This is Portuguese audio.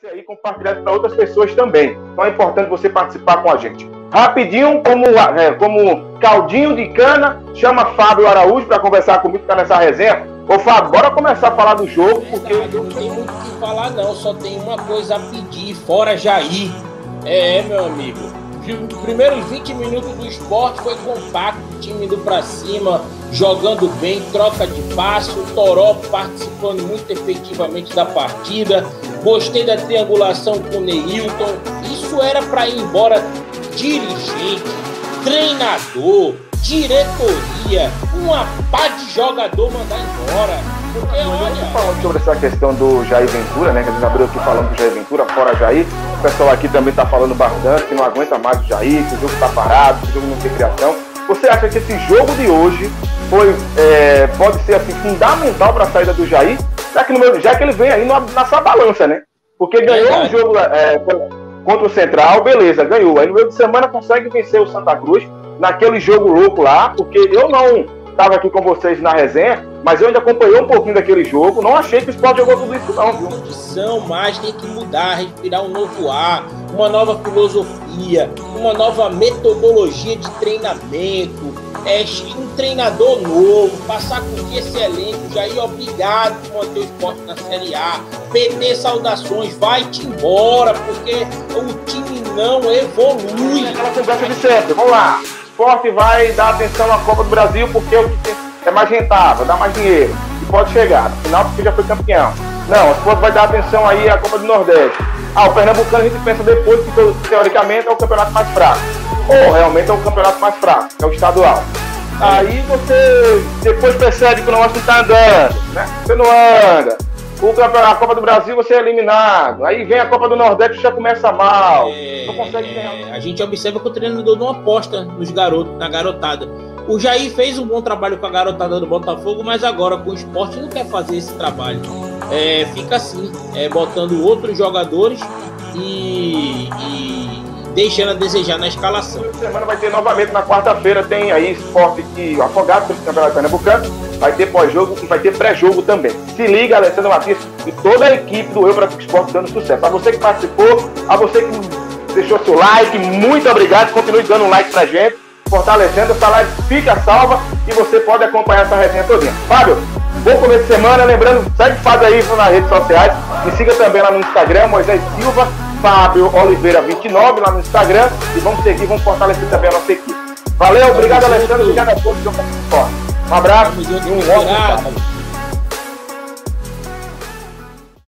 ser aí compartilhado para outras pessoas também. Então é importante você participar com a gente. Rapidinho, como, é, como caldinho de cana, chama Fábio Araújo para conversar comigo, ficar nessa resenha. Ô Fábio, bora começar a falar do jogo, porque. Não tem muito o que falar, não, só tem uma coisa a pedir, fora Jair. É, meu amigo. Os primeiros 20 minutos do esporte foi compacto, time indo para cima, jogando bem, troca de passe, o Toró participando muito efetivamente da partida. Gostei da triangulação com o Neilton. Isso era para ir embora dirigente, treinador, diretoria, uma pá de jogador mandar embora. Porque olha. Falando sobre essa questão do Jair Ventura, né? Que a gente abriu aqui falando do Jair Ventura, fora Jair. O pessoal aqui também está falando bastante que não aguenta mais o Jair, que o jogo está parado, que o jogo não tem criação. Você acha que esse jogo de hoje foi, é, pode ser assim, fundamental para a saída do Jair, já que, no, já que ele vem aí nessa balança, né? Porque ganhou um jogo é, contra o Central, beleza, ganhou. Aí no meio de semana consegue vencer o Santa Cruz naquele jogo louco lá, porque eu não estava aqui com vocês na resenha, mas eu ainda acompanhei um pouquinho daquele jogo. Não achei que o Sport jogou tudo isso, não, viu? Condição, mas tem que mudar, respirar um novo ar, uma nova filosofia, uma nova metodologia de treinamento. É, um treinador novo, passar com esse elenco, já ir obrigado a manter o esporte na Série A. PT saudações, vai-te embora, porque o time não evolui. É aquela conversa de sempre, vamos lá. O esporte vai dar atenção à Copa do Brasil porque é mais rentável, dá mais dinheiro e pode chegar. No final, porque já foi campeão. Não, o esporte vai dar atenção aí à Copa do Nordeste. Ah, o Pernambucano a gente pensa depois que teoricamente é o campeonato mais fraco. Ou realmente é o campeonato mais fraco, é o estadual. Aí você depois percebe que o negócio não está andando, né? Você não anda. O campeonato, a Copa do Brasil você é eliminado. Aí vem a Copa do Nordeste e já começa mal. É, não consegue ganhar. É, a gente observa que o treinador não aposta nos garotos, na garotada. O Jair fez um bom trabalho com a garotada do Botafogo, mas agora com o esporte não quer fazer esse trabalho. É, fica assim, é, botando outros jogadores e, e deixando a desejar na escalação. Semana vai ter novamente na quarta-feira, tem aí esporte que afogado pelo Campeonato Pernambucano, vai ter pós-jogo e vai ter pré-jogo também. Se liga, Alessandro Matias e toda a equipe do Eu para Esporte dando sucesso. A você que participou, a você que deixou seu like, muito obrigado, continue dando um like pra gente, fortalecendo, essa live fica salva e você pode acompanhar essa resenha todinha. Fábio, bom começo de semana, lembrando, segue o Fábio aí nas redes sociais, me siga também lá no Instagram, Moisés Silva, Fábio Oliveira 29 lá no Instagram e vamos seguir, vamos fortalecer também a nossa equipe. Valeu, obrigado Alexandre, obrigado a todos Um abraço e um ótimo